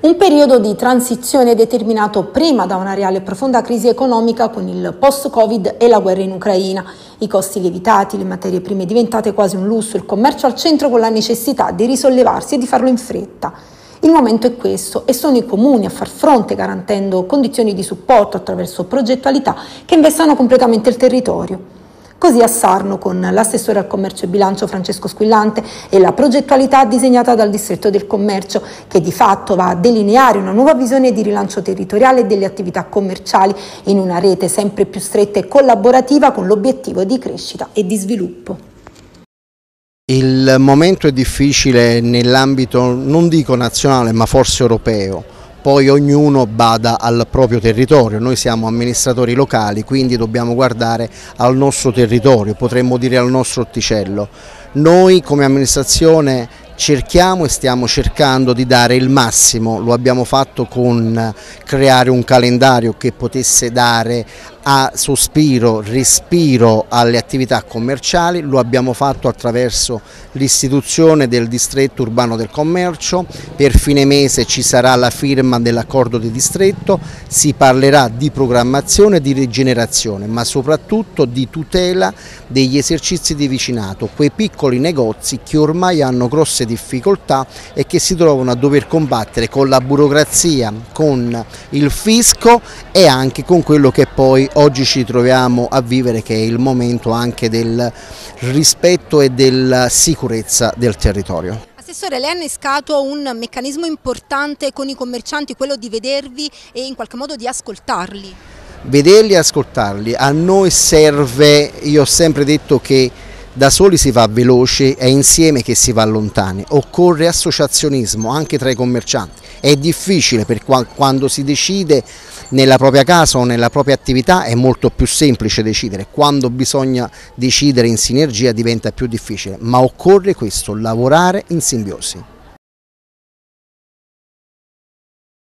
Un periodo di transizione determinato prima da una reale e profonda crisi economica con il post-Covid e la guerra in Ucraina, i costi lievitati, le materie prime diventate quasi un lusso, il commercio al centro con la necessità di risollevarsi e di farlo in fretta. Il momento è questo e sono i comuni a far fronte garantendo condizioni di supporto attraverso progettualità che investano completamente il territorio. Così a Sarno con l'assessore al commercio e bilancio Francesco Squillante e la progettualità disegnata dal distretto del commercio che di fatto va a delineare una nuova visione di rilancio territoriale delle attività commerciali in una rete sempre più stretta e collaborativa con l'obiettivo di crescita e di sviluppo. Il momento è difficile nell'ambito non dico nazionale ma forse europeo poi ognuno bada al proprio territorio, noi siamo amministratori locali quindi dobbiamo guardare al nostro territorio, potremmo dire al nostro otticello. Noi come amministrazione cerchiamo e stiamo cercando di dare il massimo, lo abbiamo fatto con creare un calendario che potesse dare a sospiro, respiro alle attività commerciali, lo abbiamo fatto attraverso l'istituzione del distretto urbano del commercio, per fine mese ci sarà la firma dell'accordo di distretto, si parlerà di programmazione di rigenerazione, ma soprattutto di tutela degli esercizi di vicinato, quei piccoli negozi che ormai hanno grosse difficoltà e che si trovano a dover combattere con la burocrazia, con il fisco e anche con quello che poi oggi ci troviamo a vivere che è il momento anche del rispetto e della sicurezza del territorio. Assessore, lei ha innescato un meccanismo importante con i commercianti, quello di vedervi e in qualche modo di ascoltarli. Vederli e ascoltarli, a noi serve, io ho sempre detto che da soli si va veloce, è insieme che si va lontani, occorre associazionismo anche tra i commercianti, è difficile per quando si decide nella propria casa o nella propria attività è molto più semplice decidere, quando bisogna decidere in sinergia diventa più difficile, ma occorre questo, lavorare in simbiosi.